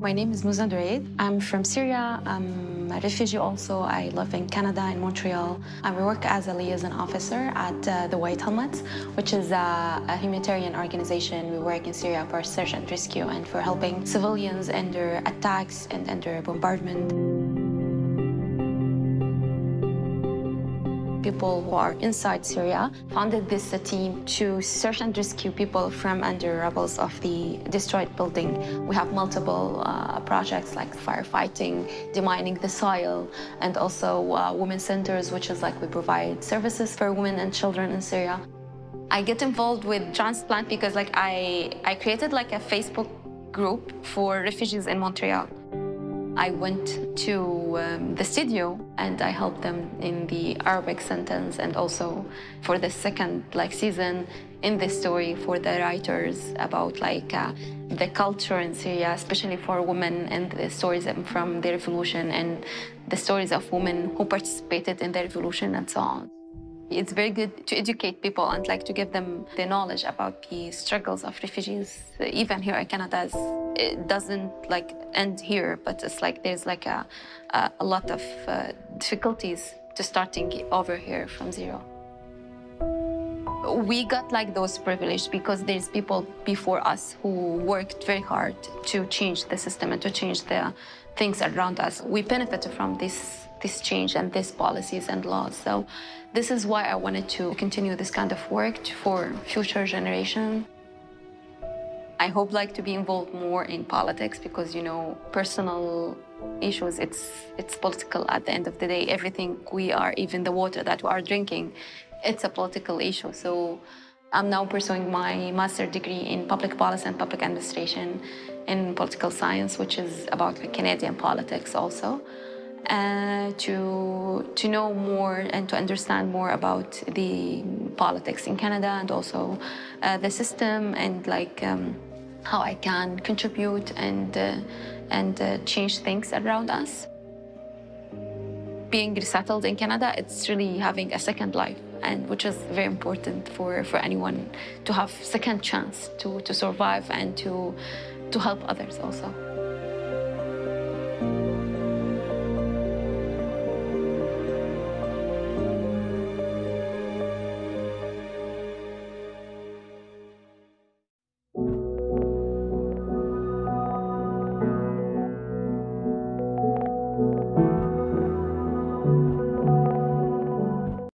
My name is Muzna Dureid. I'm from Syria. I'm a refugee also. I live in Canada, in Montreal. I work as a liaison officer at uh, the White Helmets, which is a, a, humanitarian organization. We work in Syria for search and rescue and for helping civilians under attacks and under bombardment. People who are inside Syria founded this team to search and rescue people from under rubbles of the destroyed building. We have multiple uh, projects like firefighting, demining the soil, and also uh, women centers, which is like we provide services for women and children in Syria. I get involved with transplant because like I, I created like a Facebook group for refugees in Montreal. I went to um, the studio and I helped them in the Arabic sentence and also for the second like season in the story for the writers about like uh, the culture in Syria, especially for women and the stories from the revolution and the stories of women who participated in the revolution and so on. It's very good to educate people and like to give them the knowledge about the struggles of refugees. Even here in Canada, it doesn't like end here, but it's like there's like a, a, a lot of uh, difficulties to starting over here from zero. We got like those privileges because there's people before us who worked very hard to change the system and to change the things around us. We benefited from this this change and these policies and laws. So this is why I wanted to continue this kind of work for future generation. I hope like to be involved more in politics because you know personal issues it's it's political at the end of the day everything we are even the water that we are drinking it's a political issue so I'm now pursuing my master degree in public policy and public administration in political science which is about Canadian politics also uh, to to know more and to understand more about the politics in Canada and also uh, the system and like um, how I can contribute and uh, and uh, change things around us. Being resettled in Canada, it's really having a second life, and which is very important for for anyone to have second chance to to survive and to to help others also.